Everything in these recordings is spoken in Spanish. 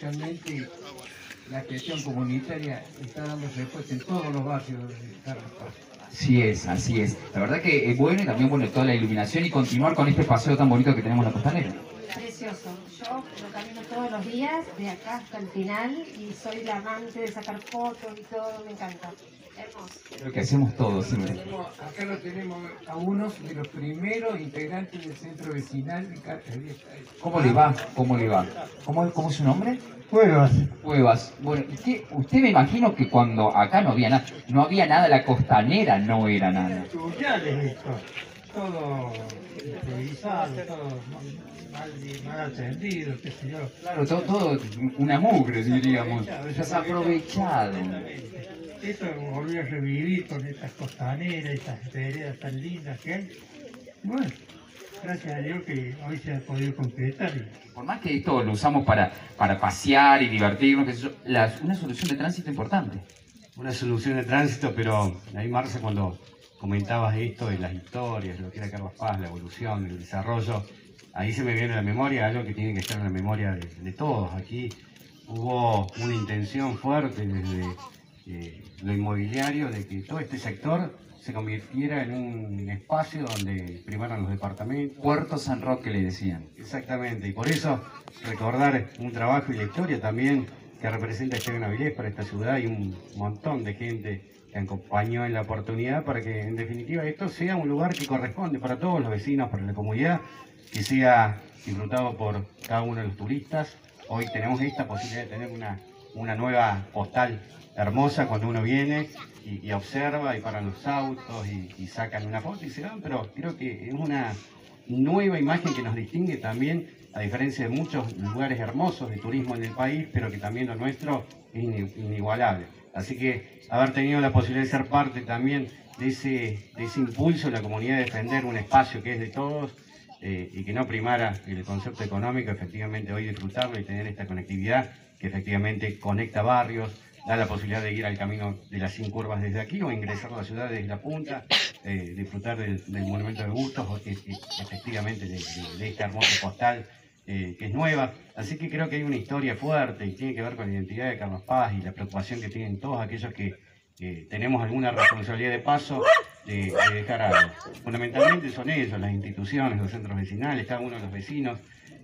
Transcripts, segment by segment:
Realmente la gestión comunitaria está dando respuesta en todos los barrios de Carlos. Así es, así es. La verdad que es bueno y también bueno toda la iluminación y continuar con este paseo tan bonito que tenemos en la costanera. Precioso. Yo lo camino todos los días, de acá hasta el final, y soy la amante de sacar fotos y todo, me encanta. Hermoso. Lo que hacemos todos siempre. Acá lo tenemos a unos de los primeros integrantes del centro vecinal de ¿Cómo le va? ¿Cómo le va? ¿Cómo, cómo es su nombre? Cuevas. Cuevas. Bueno, ¿y qué? usted me imagino que cuando acá no había nada, no había nada, la costanera no era nada. Todo improvisado, todo mal, mal atendido, qué sé yo. Claro, todo, todo una mugre, diríamos. Desaprovechado. Esto volvió a revivir con estas costaneras, estas veredas tan lindas que hay. Bueno, gracias a Dios que hoy se ha podido concretar. Por más que esto lo usamos para, para pasear y divertirnos, qué sé yo, la- una solución de tránsito importante. una solución de tránsito, pero ahí Marce cuando comentabas esto de las historias, lo que era Carlos Paz, la evolución, el desarrollo, ahí se me viene a la memoria algo que tiene que estar en la memoria de, de todos. Aquí hubo una intención fuerte desde eh, lo inmobiliario de que todo este sector se convirtiera en un espacio donde primaran los departamentos, Puerto San Roque le decían. Exactamente, y por eso recordar un trabajo y la historia también que representa Esteban Avilés para esta ciudad y un montón de gente que acompañó en la oportunidad para que en definitiva esto sea un lugar que corresponde para todos los vecinos, para la comunidad, que sea disfrutado por cada uno de los turistas. Hoy tenemos esta posibilidad de tener una, una nueva postal hermosa cuando uno viene y, y observa y paran los autos y, y sacan una foto y se van, pero creo que es una nueva imagen que nos distingue también, a diferencia de muchos lugares hermosos de turismo en el país, pero que también lo nuestro es ini- inigualable. Así que haber tenido la posibilidad de ser parte también de ese, de ese impulso de la comunidad de defender un espacio que es de todos eh, y que no primara el concepto económico, efectivamente hoy disfrutarlo y tener esta conectividad que efectivamente conecta barrios, da la posibilidad de ir al camino de las 100 curvas desde aquí o ingresar a la ciudad desde la punta, eh, disfrutar del, monumento de o que- que- efectivamente de, de- de esta hermosa postal eh, que es nueva. Así que creo que hay una historia fuerte y tiene que ver con la identidad de Carlos Paz y la preocupación que tienen todos aquellos que eh, tenemos alguna responsabilidad de paso de, de dejar algo. Fundamentalmente son ellos, las instituciones, los centros vecinales, cada uno de los vecinos,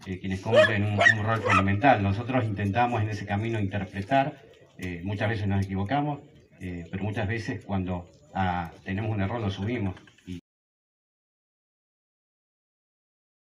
eh, quienes cumplen un rol fundamental. Nosotros intentamos en ese camino interpretar, eh, muchas veces nos equivocamos, eh, pero muchas veces cuando ah, tenemos un error lo subimos